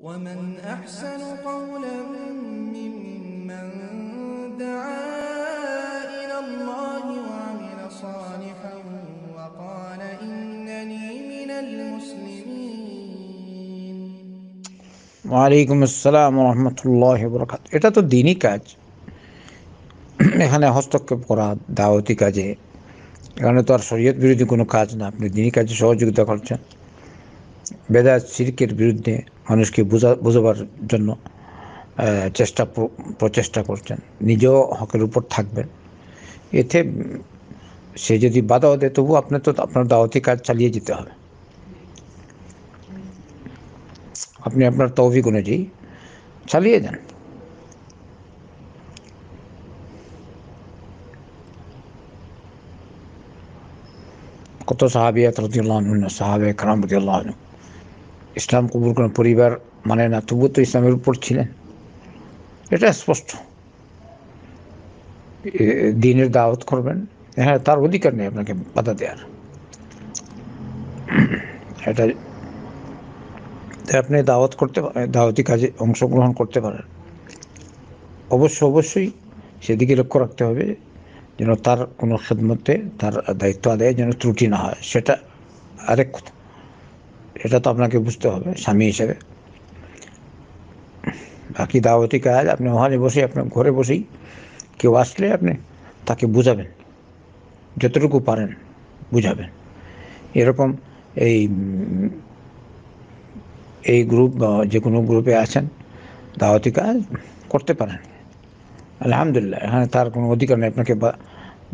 ومن أحسن قولا ممن دعا إلى الله وعمل صالحا وقال إنني من المسلمين ওয়ালাইকুম আসসালাম রহমতুল্লাহ বরকাত এটা তো দিনই কাজ এখানে হস্তক্ষেপ করা দাওয়াতি কাজে এখানে তো আর শরীয়ত বিরোধী কোনো কাজ না আপনি দিনই কাজে সহযোগিতা করছেন বেদাত সিরকের বিরুদ্ধে মানুষকে বোঝা, বোঝাবার জন্য চেষ্টা প্রচেষ্টা করছেন। নিজেও হকের উপর থাকবেন। এতে সে যদি বাধাও দেয়, তবু আপনার তো, আপনার দাওয়াতি কাজ চালিয়ে যেতে হবে। আপনি আপনার তৌফিক অনুযায়ী চালিয়ে যান। কত সাহাবিয়াত রদিউল্লাহ সাহাবে কারাম রদিউল্লাহ ইসলাম কবুল কোনো পরিবার মানে না, তবুও তো ইসলামের উপর ছিলেন। এটা স্পষ্ট। দিনের দাওয়াত করবেন। হ্যাঁ তার অধিকার নেই আপনাকে বাধা দেওয়ার এটা আপনি দাওয়াত করতে দাওয়াতি কাজে অংশগ্রহণ করতে পারেন। অবশ্য, অবশ্যই সেদিকে লক্ষ্য রাখতে হবে যেন তার কোনো খেদমতে, তার দায়িত্ব আদায়ে যেন ত্রুটি না হয়। সেটা আরেক কথা। এটা তো আপনাকে বুঝতে হবে, স্বামী হিসেবে। বাকি দাওয়াতি কাজ, আপনি ওখানে বসেই, আপনার ঘরে বসেই কেউ আসলে আপনি তাকে বুঝাবেন, যতটুকু পারেন বুঝাবেন। এরকম এই এই গ্রুপ বা যে কোনো গ্রুপে আছেন, দাওয়াতি কাজ করতে পারেন। আলহামদুলিল্লাহ, এখানে তার কোনো অধিকার নেই, আপনাকে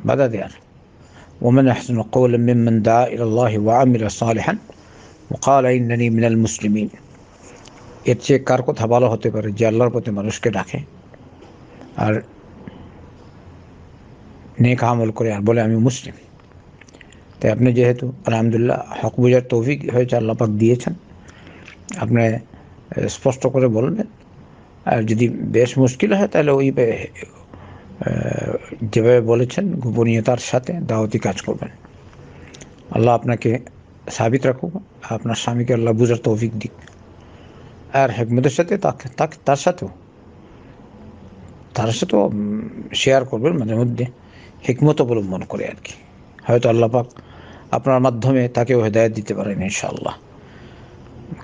বাধা দেওয়ার। ওমেন আহসন কৌল মিমন দা ইল্লাহ ওয়া আমির সালেহান। কালা ইন্নানি মিনাল মুসলিমিন। এর চেয়ে কার কথা ভালো হতে পারে যে আল্লাহর পথে মানুষকে ডাকে? আর নেক আমল করে আর বলে, আমি মুসলিম। তাই আপনি যেহেতু আলহামদুলিল্লাহ হক বুঝার তৌফিক হয়েছে আল্লাপাক দিয়েছেন। আপনি স্পষ্ট করে বলবেন। আর যদি বেশ মুশকিল হয়, তাহলে ওই যেভাবে বলেছেন, গোপনীয়তার সাথে দাওয়াতি কাজ করবেন। আল্লাহ আপনাকে সাবিত রাখুক, আপনার স্বামীকে আল্লাহ বুঝার তৌফিক দিক। আর হেকমতের সাথে তাকে তাকে, তার সাথেও। তার সাথেও শেয়ার করবেন মাঝে মধ্যে হেকমত অবলম্বন করে আর কি। হয়তো আল্লাহ পাক আপনার মাধ্যমে তাকেও হেদায়ত দিতে পারেন ইনশাআল্লাহ।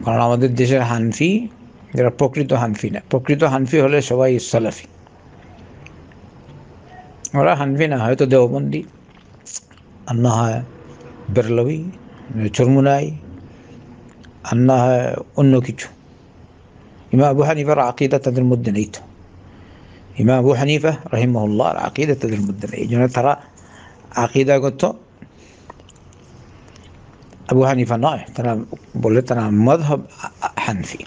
কারণ আমাদের দেশের হানফি যারা প্রকৃত হানফি না। প্রকৃত হানফি হলে সবাই সালাফি। ওরা হানফি না, হয়তো দেওবন্দি, আর না হয় বেরলভি। চরমুনাই আর না হয় অন্য কিছু ইমা আবু হানিফার আকিদা তাদের মধ্যে নেই তো ইমা আবু হানিফা রহিমউল্লাহ আর আকিদা তাদের মধ্যে নেই এই জন্য তারা আকিদাগত আবু হানিফা নয় তারা বলে তারা মধব হানফি